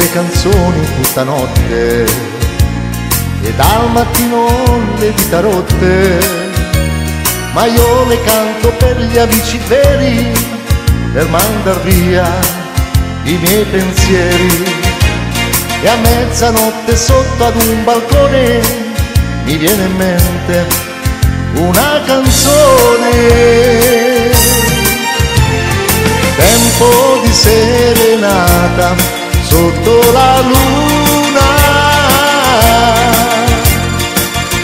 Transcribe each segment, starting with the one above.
le canzoni tutta notte e dal mattino le dita rotte, ma io le canto per gli amici veri, per mandar via i miei pensieri. E a mezzanotte sotto ad un balcone mi viene in mente una canzone sotto la luna.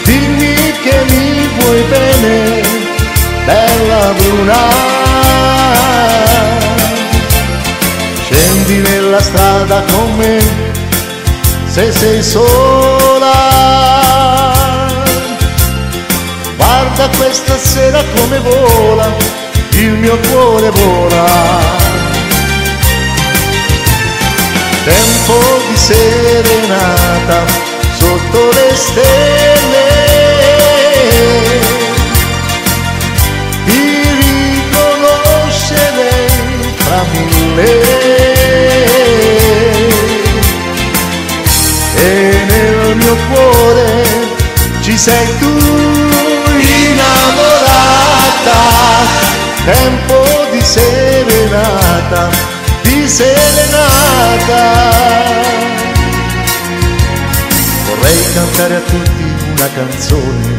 Dimmi che mi vuoi bene, bella bruna. Scendi nella strada con me se sei sola. Guarda questa sera come vola il mio cuore vola. Tempo di serenata sotto le stelle. Ti riconoscerei fra mille. E nel mio cuore ci sei tu innamorata tempo di serenata, serenata. Vorrei cantare a tutti una canzone,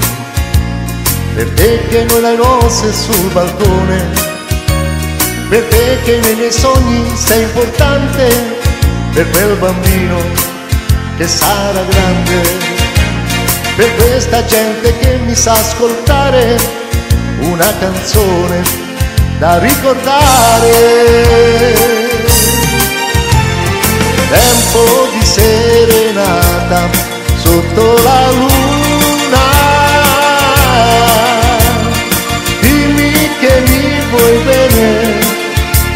per te che non hai rose sul balcone, per te che nei miei sogni sei importante, per quel bambino che sarà grande, per questa gente che mi sa ascoltare una canzone da ricordare. Tempo di serenata sotto la luna. Dimmi che mi vuoi bene,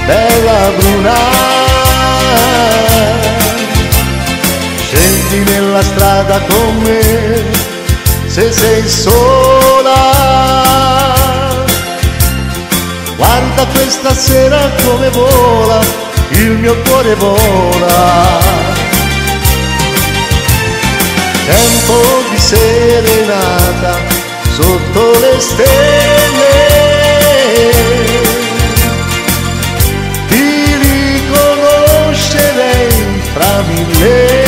bella bruna. Scendi nella strada con me se sei sola Questa sera come vola, il mio cuore vola. Tempo di serenata sotto le stelle. Ti riconoscerei fra mille.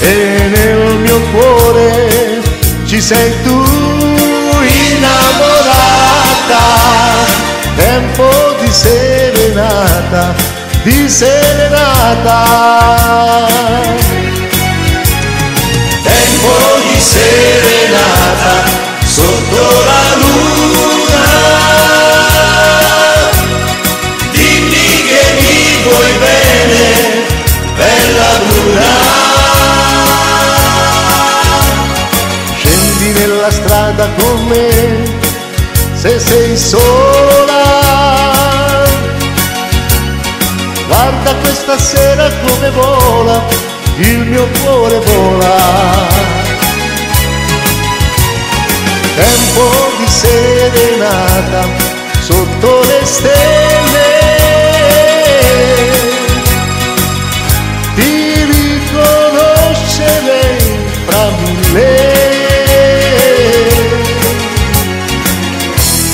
E nel mio cuore ci sei tu serenata, di serenata. Tempo di serenata sotto la luna. Dimmi che mi vuoi bene, bella luna. Scendi nella strada con me se sei sola. Guarda questa sera come vola, il mio cuore vola. Tempo di serenata sotto le stelle. Ti riconoscerei fra mille.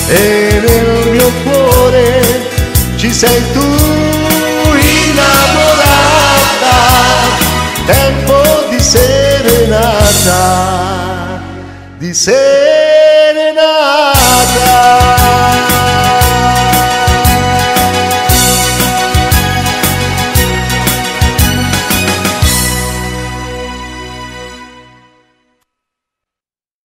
e nel mio cuore ci sei tu He said.